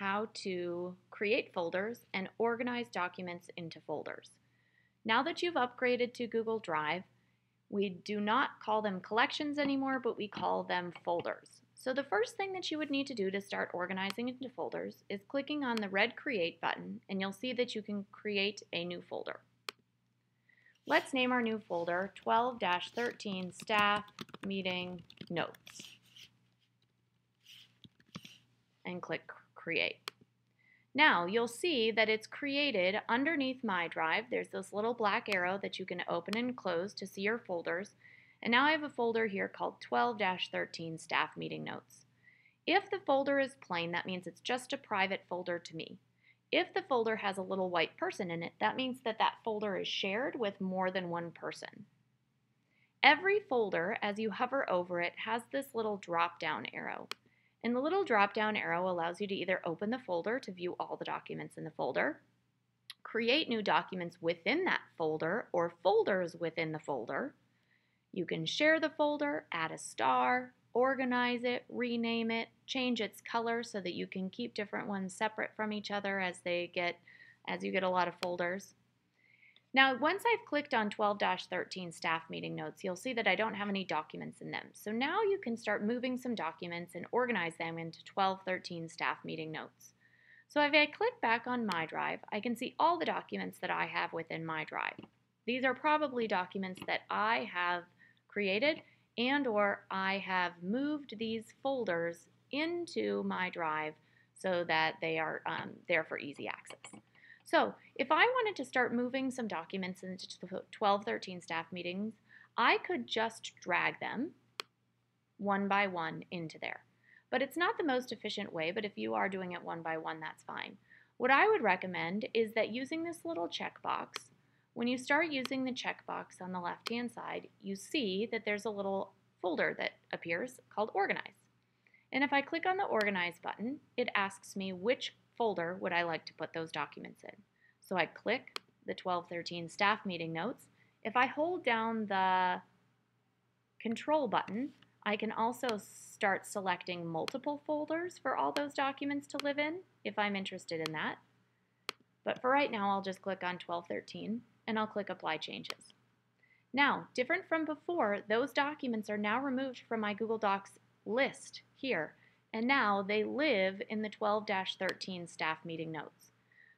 how to create folders and organize documents into folders. Now that you've upgraded to Google Drive, we do not call them collections anymore, but we call them folders. So the first thing that you would need to do to start organizing into folders is clicking on the red Create button, and you'll see that you can create a new folder. Let's name our new folder 12-13 Staff Meeting Notes and click Create. Now you'll see that it's created underneath My Drive. There's this little black arrow that you can open and close to see your folders. And now I have a folder here called 12-13 Staff Meeting Notes. If the folder is plain, that means it's just a private folder to me. If the folder has a little white person in it, that means that that folder is shared with more than one person. Every folder, as you hover over it, has this little drop-down arrow. And the little drop-down arrow allows you to either open the folder to view all the documents in the folder, create new documents within that folder or folders within the folder. You can share the folder, add a star, organize it, rename it, change its color so that you can keep different ones separate from each other as they get as you get a lot of folders. Now, once I've clicked on 12-13 staff meeting notes, you'll see that I don't have any documents in them. So now you can start moving some documents and organize them into 12-13 staff meeting notes. So if I click back on My Drive, I can see all the documents that I have within My Drive. These are probably documents that I have created and or I have moved these folders into My Drive so that they are um, there for easy access. So if I wanted to start moving some documents into the 1213 staff meetings, I could just drag them one by one into there. But it's not the most efficient way, but if you are doing it one by one, that's fine. What I would recommend is that using this little checkbox, when you start using the checkbox on the left-hand side, you see that there's a little folder that appears called Organize. And if I click on the Organize button, it asks me which folder would I like to put those documents in. So I click the 1213 staff meeting notes. If I hold down the control button, I can also start selecting multiple folders for all those documents to live in if I'm interested in that. But for right now, I'll just click on 1213 and I'll click Apply Changes. Now, different from before, those documents are now removed from my Google Docs list here and now they live in the 12-13 staff meeting notes.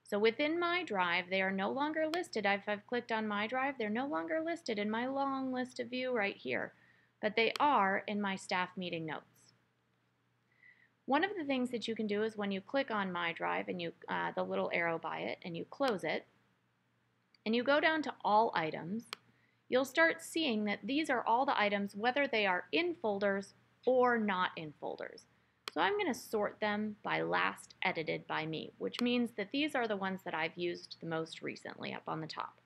So within my drive, they are no longer listed. If I've clicked on my drive, they're no longer listed in my long list of view right here, but they are in my staff meeting notes. One of the things that you can do is when you click on my drive and you uh, the little arrow by it and you close it, and you go down to all items, you'll start seeing that these are all the items whether they are in folders or not in folders. So I'm going to sort them by last edited by me, which means that these are the ones that I've used the most recently up on the top.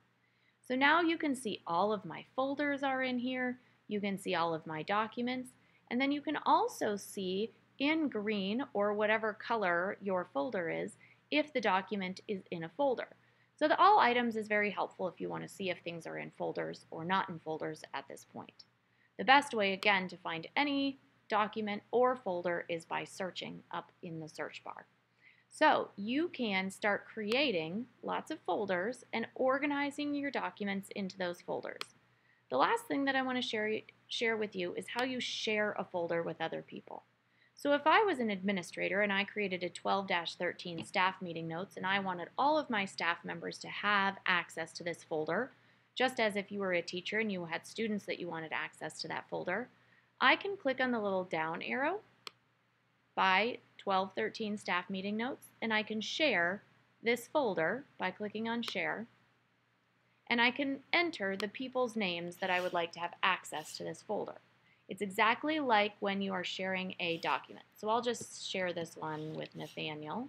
So now you can see all of my folders are in here, you can see all of my documents, and then you can also see in green or whatever color your folder is if the document is in a folder. So the all items is very helpful if you want to see if things are in folders or not in folders at this point. The best way again to find any document, or folder is by searching up in the search bar. So you can start creating lots of folders and organizing your documents into those folders. The last thing that I want to share, share with you is how you share a folder with other people. So if I was an administrator and I created a 12-13 staff meeting notes and I wanted all of my staff members to have access to this folder, just as if you were a teacher and you had students that you wanted access to that folder, I can click on the little down arrow by 1213 staff meeting notes and I can share this folder by clicking on share and I can enter the people's names that I would like to have access to this folder. It's exactly like when you are sharing a document. So I'll just share this one with Nathaniel.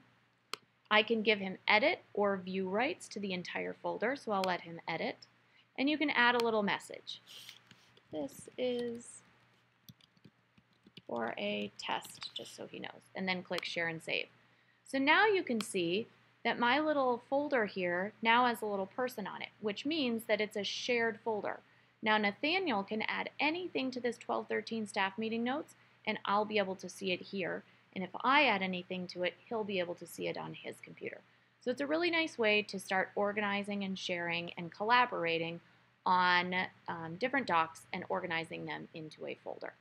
I can give him edit or view rights to the entire folder, so I'll let him edit. And you can add a little message. This is or a test, just so he knows, and then click Share and Save. So now you can see that my little folder here now has a little person on it, which means that it's a shared folder. Now Nathaniel can add anything to this 1213 staff meeting notes, and I'll be able to see it here. And if I add anything to it, he'll be able to see it on his computer. So it's a really nice way to start organizing and sharing and collaborating on um, different docs and organizing them into a folder.